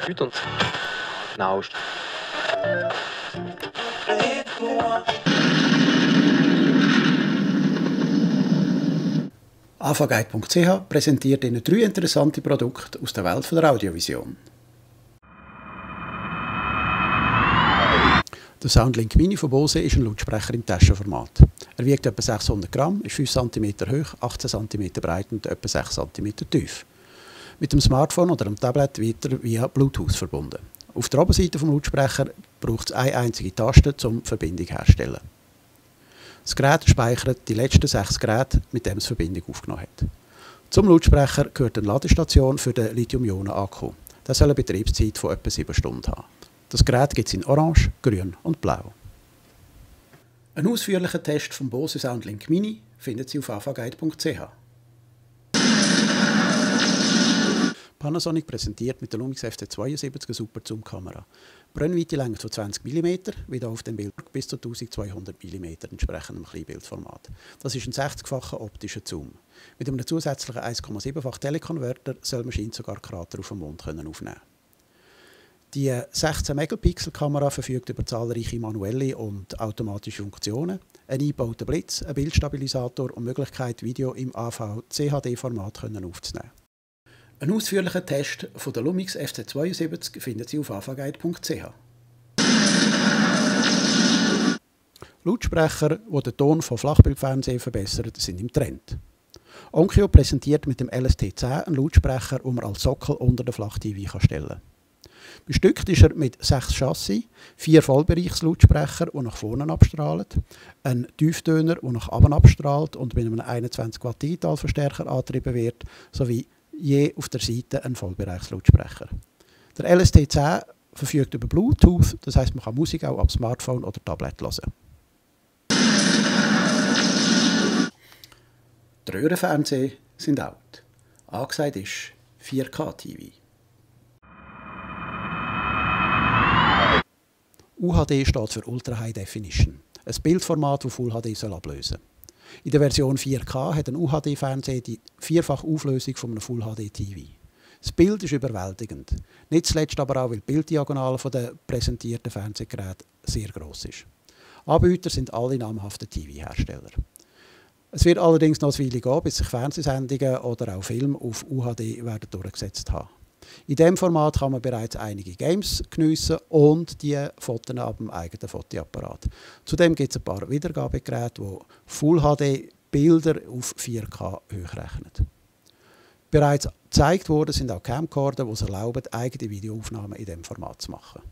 Putain. Nou, AVAGuide.ch präsentiert Ihnen drei interessante Produkte aus der Welt der Audiovision. Der Soundlink Mini von Bose ist ein Lautsprecher im Taschenformat. Er wiegt etwa 600 Gramm, ist 5 cm hoch, 18 cm breit und etwa 6 cm tief. Mit dem Smartphone oder dem Tablet wird er via Bluetooth verbunden. Auf der Oberseite des Lautsprechers braucht es eine einzige Taste, um Verbindung herzustellen. Das Gerät speichert die letzten sechs Geräte, mit denen es Verbindung aufgenommen hat. Zum Lautsprecher gehört eine Ladestation für den Lithium-Ionen-Akku. Das soll eine Betriebszeit von etwa 7 Stunden haben. Das Gerät gibt es in Orange, Grün und Blau. Einen ausführlichen Test vom Bose Soundlink Mini finden Sie auf avaguide.ch. Panasonic präsentiert mit der Lumix FT72 eine Super Zoom Kamera. Brennweite Länge von 20 mm, wie hier auf dem Bild bis zu 1200 mm entsprechend im Kleinbildformat. Das ist ein 60-facher optischer Zoom. Mit einem zusätzlichen 1,7-fach Telekonverter soll man sogar Krater auf dem Mond aufnehmen können. Die 16-Megapixel-Kamera verfügt über zahlreiche manuelle und automatische Funktionen, einen eingebauten Blitz, einen Bildstabilisator und die Möglichkeit, Video im AV-CHD-Format aufzunehmen. Einen ausführlichen Test von der Lumix FC72 finden Sie auf avaguide.ch. Lautsprecher, die den Ton von Flachbildfernsehen verbessern, sind im Trend. Onkyo präsentiert mit dem LST10 einen Lautsprecher, den man als Sockel unter der Flach-TV stellen kann. Bestückt ist er mit sechs Chassis, vier Vollbereichslautsprecher, die nach vorne abstrahlen, ein Tieftöner, der nach oben abstrahlt und mit einem 21 Watt Digitalverstärker angetrieben wird, sowie je auf der Seite ein Vollbereichslautsprecher. Der LST10 verfügt über Bluetooth, das heißt, man kann Musik auch am Smartphone oder Tablet hören. Die Röhrenfernseher sind out. Angesagt ist 4K-TV. UHD steht für Ultra High Definition, ein Bildformat, das Full HD soll ablösen soll. In der Version 4K hat ein UHD-Fernseher die vierfache Auflösung von einem Full HD TV. Das Bild ist überwältigend. Nicht zuletzt aber auch, weil die Bilddiagonale der präsentierten Fernsehgeräte sehr groß ist. Anbieter sind alle namhaften TV-Hersteller. Es wird allerdings noch eine Weile gehen, bis sich Fernsehsendungen oder auch Filme auf UHD werden durchgesetzt haben. In diesem Format kann man bereits einige Games geniessen und die Fotos ab dem eigenen Fotoapparat. Zudem gibt es ein paar Wiedergabegeräte, die Full HD Bilder auf 4K hochrechnen. Bereits gezeigt worden sind auch Camcorder, die es erlauben, eigene Videoaufnahmen in diesem Format zu machen.